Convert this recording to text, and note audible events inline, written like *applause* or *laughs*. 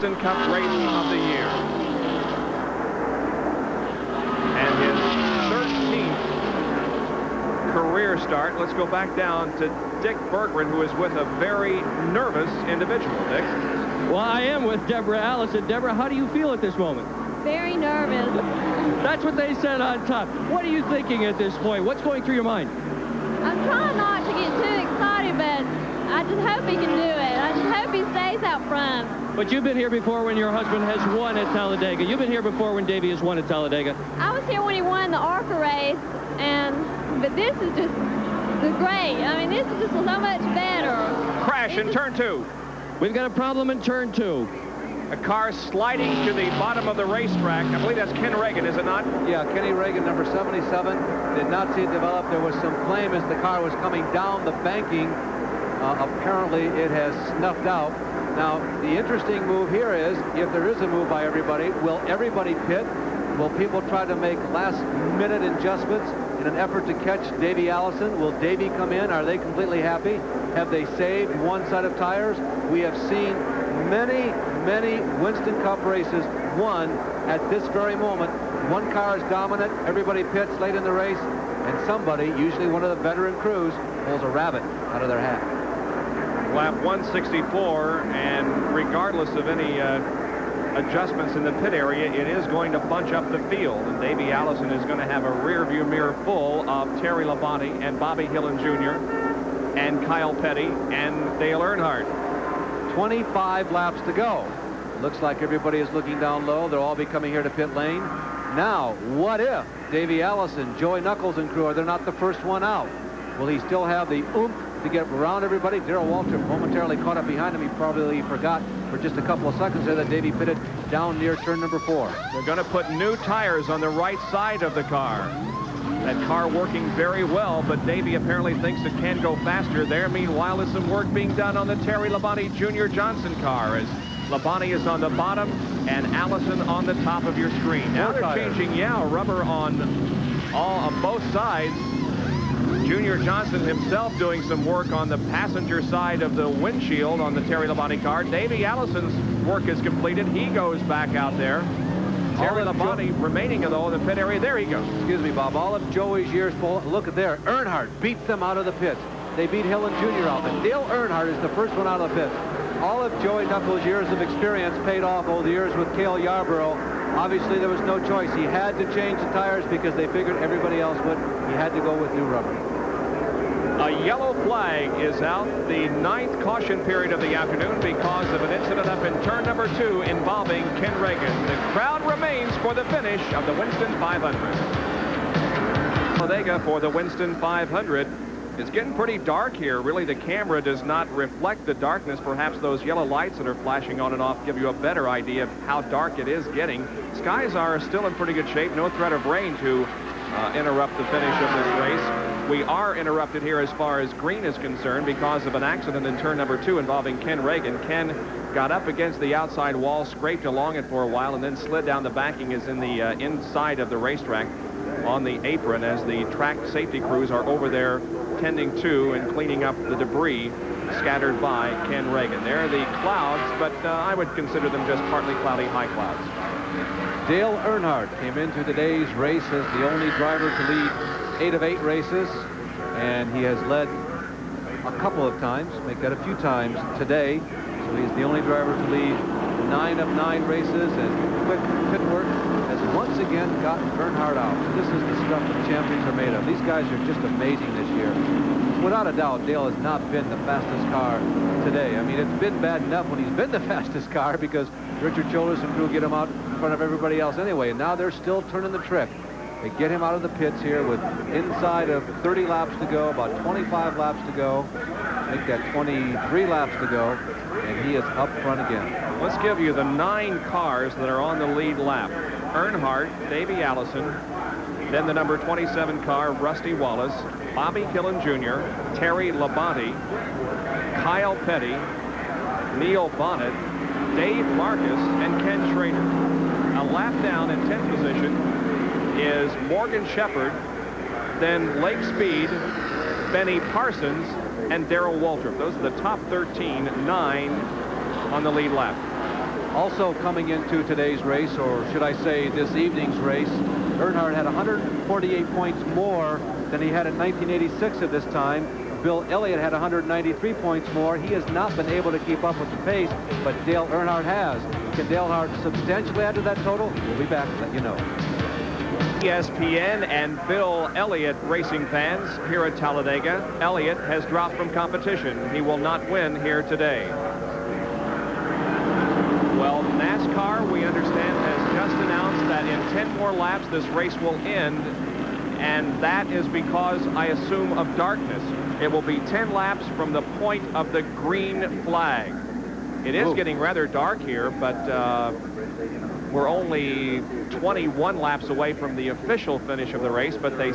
Winston Cup race of the year. And his 13th career start. Let's go back down to Dick Berggren, who is with a very nervous individual. Dick? Well, I am with Deborah Allison. Deborah, how do you feel at this moment? Very nervous. That's what they said on top. What are you thinking at this point? What's going through your mind? I'm trying not to get too excited, but I just hope he can do it. I just hope he stays out front. But you've been here before when your husband has won at Talladega. You've been here before when Davey has won at Talladega. I was here when he won the ARCA race, and but this is just great. I mean, this is just so much better. Crash in turn two. We've got a problem in turn two. A car sliding to the bottom of the racetrack. I believe that's Ken Ragan, is it not? Yeah, Kenny Ragan, number 77, did not see it develop. There was some flame as the car was coming down the banking. Uh, apparently, it has snuffed out. Now, the interesting move here is, if there is a move by everybody, will everybody pit? Will people try to make last-minute adjustments in an effort to catch Davey Allison? Will Davey come in? Are they completely happy? Have they saved one set of tires? We have seen many, many Winston Cup races won at this very moment. One car is dominant. Everybody pits late in the race. And somebody, usually one of the veteran crews, pulls a rabbit out of their hat. Lap 164, and regardless of any uh, adjustments in the pit area, it is going to bunch up the field. And Davey Allison is going to have a rear view mirror full of Terry Labonte and Bobby Hillin Jr. and Kyle Petty and Dale Earnhardt. 25 laps to go. Looks like everybody is looking down low. They'll all be coming here to pit lane. Now, what if Davey Allison, Joey Knuckles and crew, are they're not the first one out? Will he still have the oomph to get around everybody? Darrell Waltrip momentarily caught up behind him. He probably forgot for just a couple of seconds there that Davey pitted down near turn number four. They're going to put new tires on the right side of the car. That car working very well, but Davey apparently thinks it can go faster. There, meanwhile, is some work being done on the Terry Labonte Jr. Johnson car as Labonte is on the bottom and Allison on the top of your screen. Now they're changing, yeah, rubber on all on both sides. Junior Johnson himself doing some work on the passenger side of the windshield on the Terry Labonte car. Davey Allison's work is completed. He goes back out there. Terry Labonte remaining though in the pit area. There he goes. Excuse me, Bob. All of Joey's years full. Look at there. Earnhardt beats them out of the pits. They beat Hillin Jr. out. And Dale Earnhardt is the first one out of the pits. All of Joey Knuckles' years of experience paid off over the years with Cale Yarborough. Obviously, there was no choice. He had to change the tires because they figured everybody else would. He had to go with new rubber. A yellow flag is out the ninth caution period of the afternoon because of an incident up in turn number two involving Ken Ragan. The crowd remains for the finish of the Winston 500. Talladega for the Winston 500. It's getting pretty dark here. Really, the camera does not reflect the darkness. Perhaps those yellow lights that are flashing on and off give you a better idea of how dark it is getting. Skies are still in pretty good shape. No threat of rain to uh, interrupt the finish of this race. We are interrupted here as far as green is concerned because of an accident in turn number two involving Ken Ragan. Ken got up against the outside wall, scraped along it for a while, and then slid down the backing is in the uh, inside of the racetrack on the apron as the track safety crews are over there tending to and cleaning up the debris scattered by Ken Ragan. There are the clouds, but uh, I would consider them just partly cloudy high clouds. Dale Earnhardt came into today's race as the only driver to lead eight of eight races, and he has led a couple of times, make that a few times today. So he's the only driver to lead nine of nine races, and quick pit work has again gotten out. This is the stuff that champions are made of. These guys are just amazing this year. Without a doubt, Dale has not been the fastest car today. I mean, it's been bad enough when he's been the *laughs* fastest car because Richard Childress and crew get him out in front of everybody else anyway. And now they're still turning the trick. They get him out of the pits here with inside of 30 laps to go, about 25 laps to go. Make that 23 laps to go, and he is up front again. Let's give you the nine cars that are on the lead lap. Earnhardt, Davey Allison, then the number 27 car, Rusty Wallace, Bobby Hillin Jr., Terry Labonte, Kyle Petty, Neil Bonnett, Dave Marcis, and Ken Schrader. A lap down in 10th position is Morgan Shepherd, then Lake Speed, Benny Parsons, and Darrell Waltrip. Those are the top 13, nine on the lead lap. Also coming into today's race, or should I say this evening's race, Earnhardt had 148 points more than he had in 1986 at this time. Bill Elliott had 193 points more. He has not been able to keep up with the pace, but Dale Earnhardt has. Can Dale Earnhardt substantially add to that total? We'll be back to let you know. ESPN and Bill Elliott racing fans here at Talladega. Elliott has dropped from competition. He will not win here today. Well, NASCAR, we understand, has just announced that in 10 more laps, this race will end, and that is because, I assume, of darkness. It will be 10 laps from the point of the green flag. It is getting rather dark here, but uh, we're only 21 laps away from the official finish of the race, but they